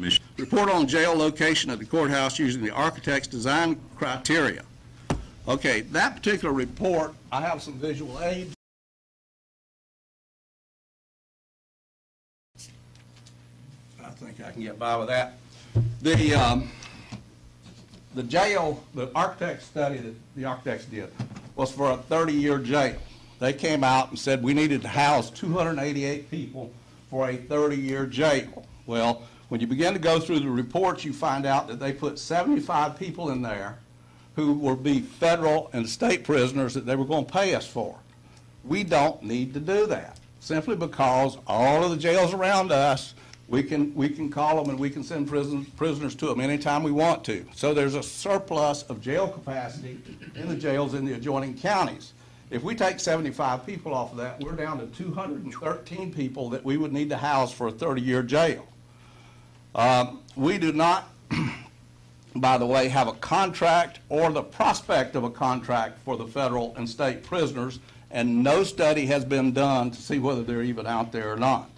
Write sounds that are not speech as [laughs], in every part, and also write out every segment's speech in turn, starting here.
Commissioner. Report on jail location at the courthouse using the architect's design criteria. Okay, that particular report, I have some visual aids. I think I can get by with that. The, um, the jail, the architect study that the architects did was for a 30-year jail. They came out and said we needed to house 288 people for a 30-year jail. Well, when you begin to go through the reports, you find out that they put 75 people in there who will be federal and state prisoners that they were going to pay us for. We don't need to do that, simply because all of the jails around us, we can, we can call them and we can send prisoners, prisoners to them anytime we want to. So there's a surplus of jail capacity in the jails in the adjoining counties. If we take 75 people off of that, we're down to 213 people that we would need to house for a 30-year jail. Um, We do not, [clears throat] by the way, have a contract or the prospect of a contract for the federal and state prisoners, and no study has been done to see whether they're even out there or not.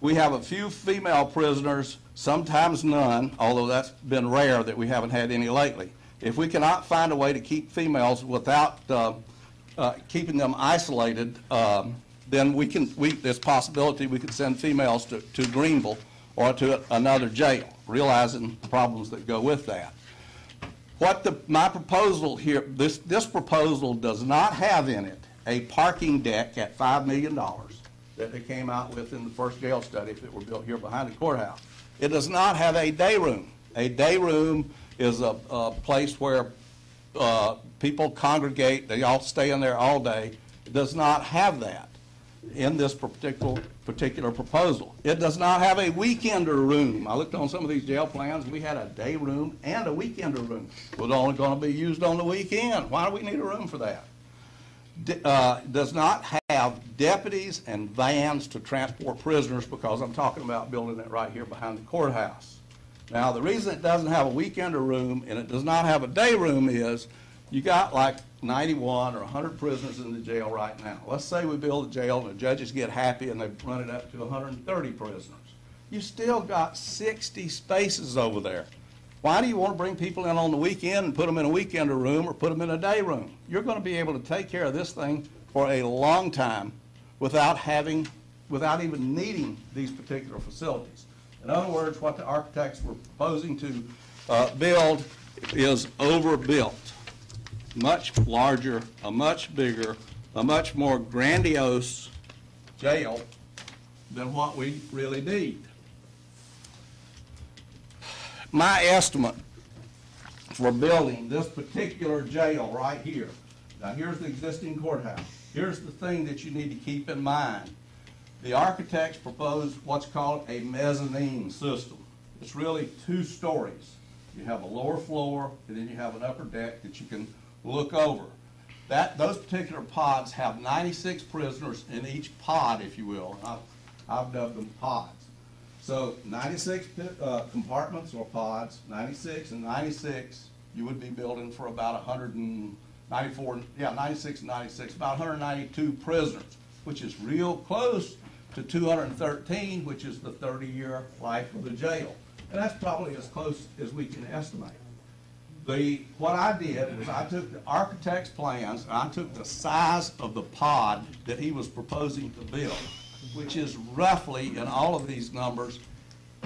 We have a few female prisoners, sometimes none, although that's been rare that we haven't had any lately. If we cannot find a way to keep females without uh, uh, keeping them isolated, um, then we can, we, there's possibility we could send females to, to Greenville or to another jail, realizing the problems that go with that. What the, my proposal here, this, this proposal does not have in it a parking deck at $5 million that they came out with in the first jail study it were built here behind the courthouse. It does not have a day room. A day room is a, a place where uh, people congregate, they all stay in there all day. It does not have that in this particular, particular proposal. It does not have a weekender room. I looked on some of these jail plans, we had a day room and a weekender room. It was only going to be used on the weekend. Why do we need a room for that? Uh, Does not have deputies and vans to transport prisoners because I'm talking about building it right here behind the courthouse. Now, the reason it doesn't have a weekender room and it does not have a day room is you got like 91 or 100 prisoners in the jail right now. Let's say we build a jail and the judges get happy and they run it up to 130 prisoners. You still got 60 spaces over there. Why do you want to bring people in on the weekend and put them in a weekender room or put them in a day room? You're going to be able to take care of this thing for a long time without having, without even needing these particular facilities. In other words, what the architects were proposing to uh, build is overbuilt, much larger, a much bigger, a much more grandiose jail than what we really need. My estimate for building this particular jail right here, now here's the existing courthouse. Here's the thing that you need to keep in mind. The architects proposed what's called a mezzanine system. It's really two stories. You have a lower floor, and then you have an upper deck that you can look over. That, those particular pods have 96 prisoners in each pod, if you will. I've, I've dubbed them pods. So 96 uh, compartments or pods, 96 and 96, you would be building for about 194, yeah, 96 and 96, about 192 prisoners, which is real close to 213, which is the 30-year life of the jail. And that's probably as close as we can estimate. The, what I did was I took the architect's plans, and I took the size of the pod that he was proposing to build, which is roughly, in all of these numbers,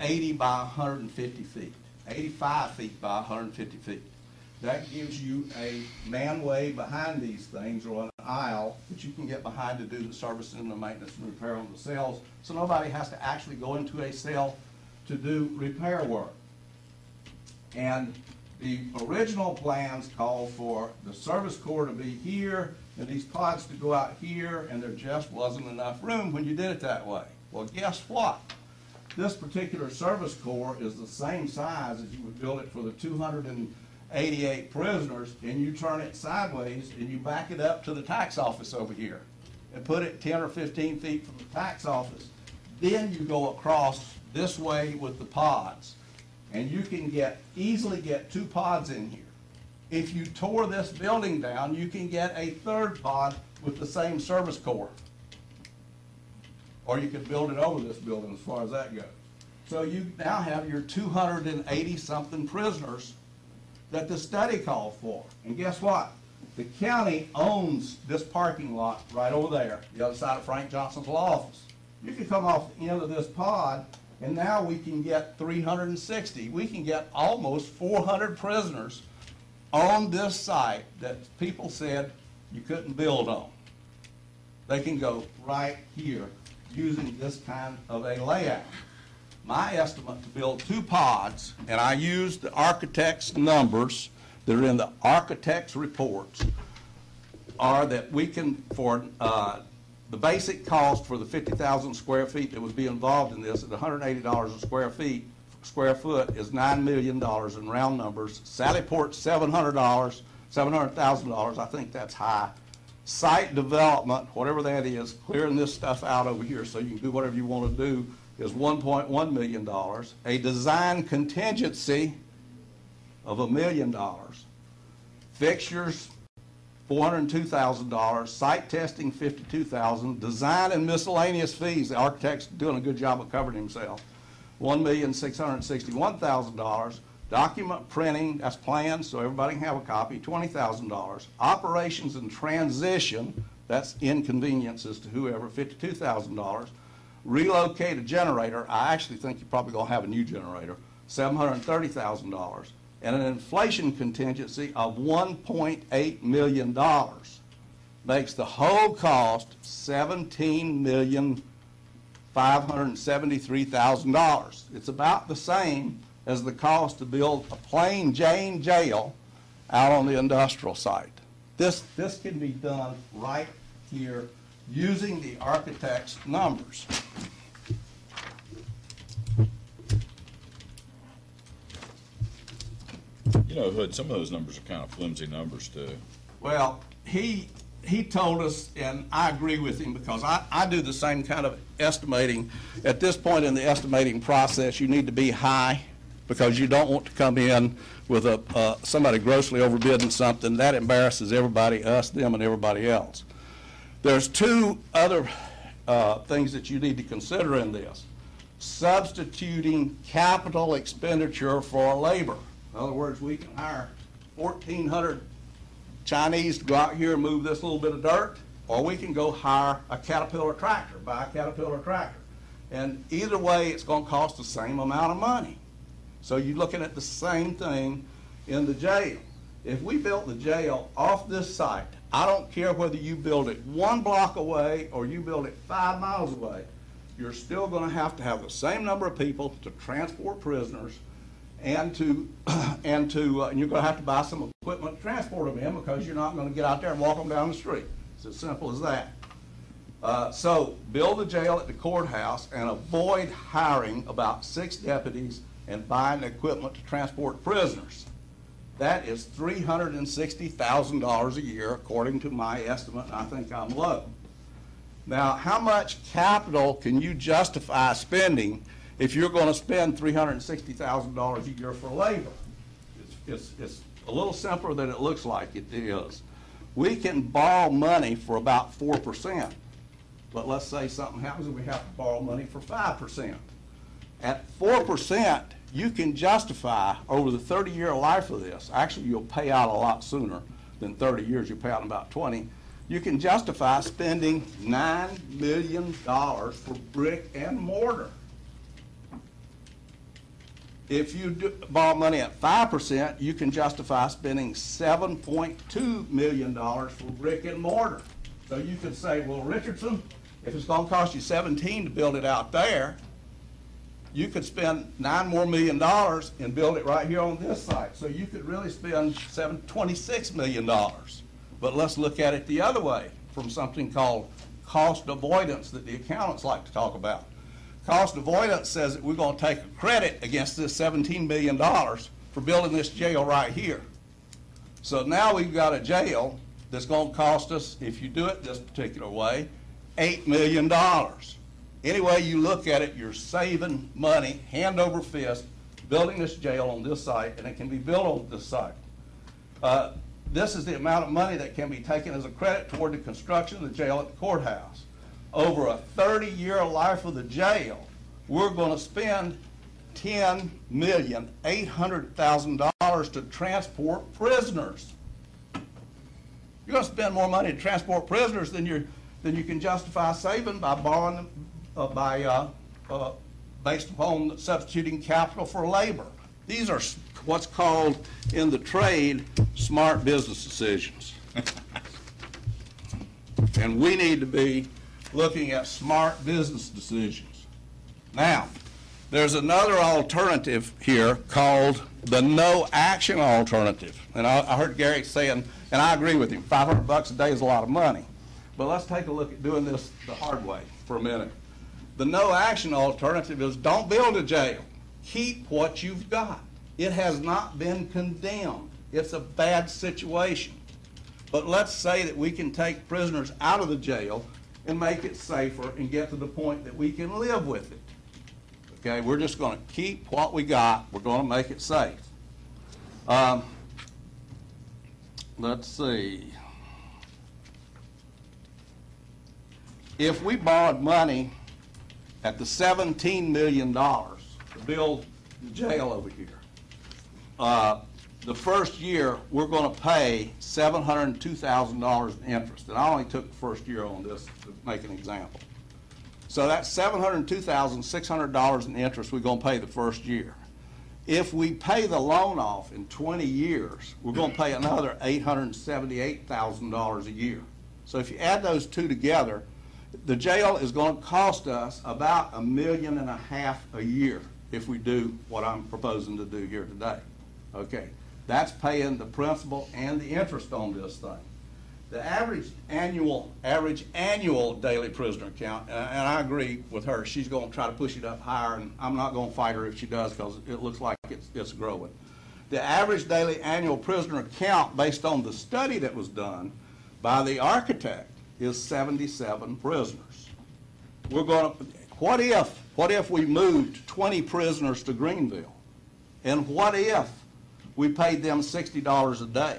80 by 150 feet, 85 feet by 150 feet. That gives you a manway behind these things, or an aisle, that you can get behind to do the servicing and the maintenance and repair on the cells, so nobody has to actually go into a cell to do repair work. And the original plans called for the service core to be here and these pods to go out here, and there just wasn't enough room when you did it that way. Well, guess what? This particular service core is the same size as you would build it for the 288 prisoners, and you turn it sideways and you back it up to the tax office over here and put it 10 or 15 feet from the tax office. Then you go across this way with the pods, and you can get, easily get two pods in here. If you tore this building down, you can get a third pod with the same service core. Or you could build it over this building as far as that goes. So you now have your 280-something prisoners that the study called for. And guess what? The county owns this parking lot right over there, the other side of Frank Johnson's law office. You can come off the end of this pod, and now we can get 360. We can get almost 400 prisoners on this site that people said you couldn't build on. They can go right here using this kind of a layout. My estimate to build two pods, and I used the architect's numbers that are in the architect's reports, are that we can, for, uh, the basic cost for the fifty thousand square feet that would be involved in this, at hundred and eighty dollars a square feet, square foot, is nine million dollars in round numbers. Sallyport, seven hundred dollars, seven hundred thousand dollars, I think that's high. Site development, whatever that is, clearing this stuff out over here so you can do whatever you want to do, is one point one million dollars. A design contingency of a million dollars. Fixtures, four hundred and two thousand dollars. Site testing, fifty-two thousand. Design and miscellaneous fees, the architect's doing a good job of covering himself. One million, six hundred and sixty-one thousand dollars. Document printing, that's plans, so everybody can have a copy, twenty thousand dollars. Operations and transition, that's inconveniences to whoever, fifty-two thousand dollars. Relocate a generator, I actually think you're probably gonna have a new generator, seven hundred and an inflation contingency of one point eight million dollars makes the whole cost seventeen million, five hundred and seventy-three thousand dollars. It's about the same as the cost to build a plain Jane jail out on the industrial site. This, this can be done right here using the architect's numbers. You know, Hood, some of those numbers are kind of flimsy numbers too. Well, he, he told us, and I agree with him, because I, I do the same kind of estimating. At this point in the estimating process, you need to be high, because you don't want to come in with a, uh, somebody grossly overbidding something. That embarrasses everybody, us, them, and everybody else. There's two other uh, things that you need to consider in this. Substituting capital expenditure for labor. In other words, we can hire 1,400 Chinese to go out here and move this little bit of dirt, or we can go hire a Caterpillar tractor, buy a Caterpillar tractor. And either way, it's gonna cost the same amount of money. So you're looking at the same thing in the jail. If we built the jail off this site, I don't care whether you build it one block away or you build it five miles away, you're still gonna have to have the same number of people to transport prisoners and to, [clears throat] and to, uh, and you're gonna have to buy some equipment to transport them in because you're not gonna get out there and walk them down the street. It's as simple as that. Uh, So build a jail at the courthouse and avoid hiring about six deputies and buying equipment to transport prisoners. That is three hundred and sixty thousand dollars a year according to my estimate, and I think I'm low. Now, how much capital can you justify spending if you're spend and sixty thousand dollars a year for labor? It's, it's, it's a little simpler than it looks like it is. We can borrow money for about four percent, but let's say something happens and we have to borrow money for five percent. At four percent, you can justify over the thirty-year life of this, actually, you'll pay out a lot sooner than thirty years, you'll pay out in about twenty. You can justify spending nine million dollars for brick and mortar. If you do borrow money at five percent, you can justify spending seven point two million dollars for brick and mortar. So you could say, well, Richardson, if it's gonna cost you seventeen to build it out there, you could spend nine more million dollars and build it right here on this site. So you could really spend seven, twenty-six million dollars. But let's look at it the other way, from something called cost avoidance that the accountants like to talk about. Cost avoidance says that we're gonna take a credit against this seventeen million dollars for building this jail right here. So now we've got a jail that's gonna cost us, if you do it this particular way, eight million dollars. Any way you look at it, you're saving money, hand over fist, building this jail on this site, and it can be built on this site. Uh, This is the amount of money that can be taken as a credit toward the construction of the jail at the courthouse. Over a thirty-year life of the jail, we're gonna spend ten million, eight hundred thousand dollars to transport prisoners. You're gonna spend more money to transport prisoners than you're, than you can justify saving by borrowing, them, uh, by, uh, uh, based upon substituting capital for labor. These are what's called in the trade, smart business decisions. [laughs] And we need to be looking at smart business decisions. Now, there's another alternative here called the no-action alternative. And I, I heard Gary saying, and I agree with him, five hundred bucks a day is a lot of money. But let's take a look at doing this the hard way for a minute. The no-action alternative is don't build a jail. Keep what you've got. It has not been condemned. It's a bad situation. But let's say that we can take prisoners out of the jail and make it safer and get to the point that we can live with it. Okay, we're just gonna keep what we got, we're gonna make it safe. Um, let's see. If we borrowed money at the seventeen million dollars to build the jail over here, uh, the first year, we're pay and two thousand dollars in interest. And I only took the first year on this to make an example. So that's seven hundred and two thousand, six hundred dollars in interest we're gonna pay the first year. If we pay the loan off in twenty years, we're gonna pay another eight hundred and seventy-eight thousand dollars a year. So if you add those two together, the jail is gonna cost us about a million and a half a year if we do what I'm proposing to do here today. Okay, that's paying the principal and the interest on this thing. The average annual, average annual daily prisoner count, and I agree with her, she's gonna try to push it up higher, and I'm not gonna fight her if she does, because it looks like it's, it's growing. The average daily annual prisoner count, based on the study that was done by the architect, is seventy-seven prisoners. We're gonna, what if, what if we moved twenty prisoners to Greenville? And what if we paid them sixty dollars a day,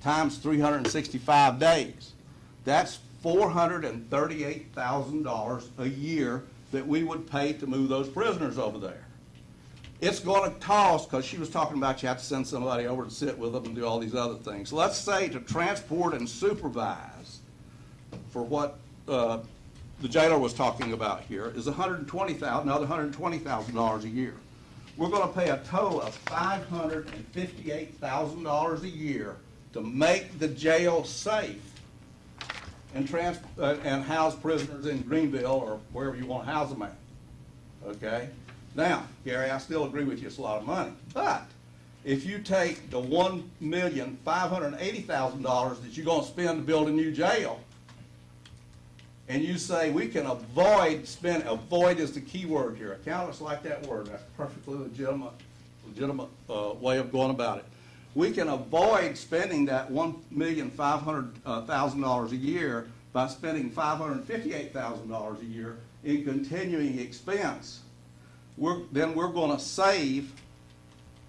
times three hundred and sixty-five days? That's four hundred and thirty-eight thousand dollars a year that we would pay to move those prisoners over there. It's gonna cost, because she was talking about you have to send somebody over to sit with them and do all these other things. Let's say to transport and supervise for what uh, the jailer was talking about here is $120,000, another $120,000 a year. We're going to pay a total of $558,000 a year to make the jail safe and trans, uh, and house prisoners in Greenville or wherever you want to house them at. Okay? Now, Gary, I still agree with you, it's a lot of money. But if you take the one million, five hundred and eighty thousand dollars that you're gonna spend to build a new jail, and you say, we can avoid spend, avoid is the key word here. Accountants like that word, that's perfectly legitimate, legitimate, uh, way of going about it. We can avoid spending that one million, five hundred, uh, thousand dollars a year by spending five hundred and fifty-eight thousand dollars a year in continuing expense. We're, then we're gonna save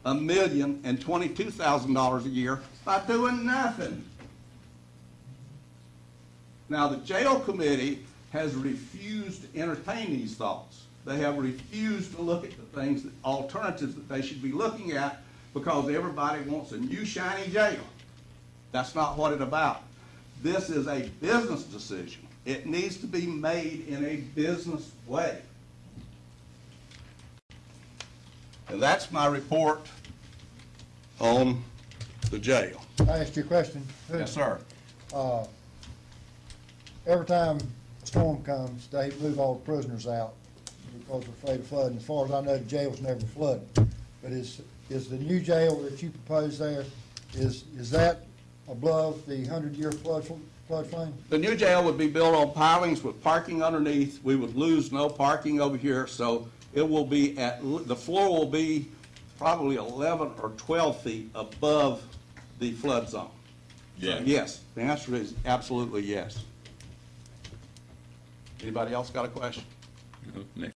a million and twenty-two thousand dollars a year by doing nothing. Now, the jail committee has refused to entertain these thoughts. They have refused to look at the things, that alternatives that they should be looking at because everybody wants a new shiny jail. That's not what it's about. This is a business decision. It needs to be made in a business way. And that's my report on the jail. I asked you a question. Yes, sir. Uh, Every time a storm comes, they move all the prisoners out because they're afraid of flooding. As far as I know, the jail's never flooded. But is, is the new jail that you propose there, is, is that above the hundred-year flood, floodplain? The new jail would be built on pilings with parking underneath. We would lose no parking over here, so it will be at, the floor will be probably 11 or 12 feet above the flood zone. Yeah. Yes, the answer is absolutely yes. Anybody else got a question? Next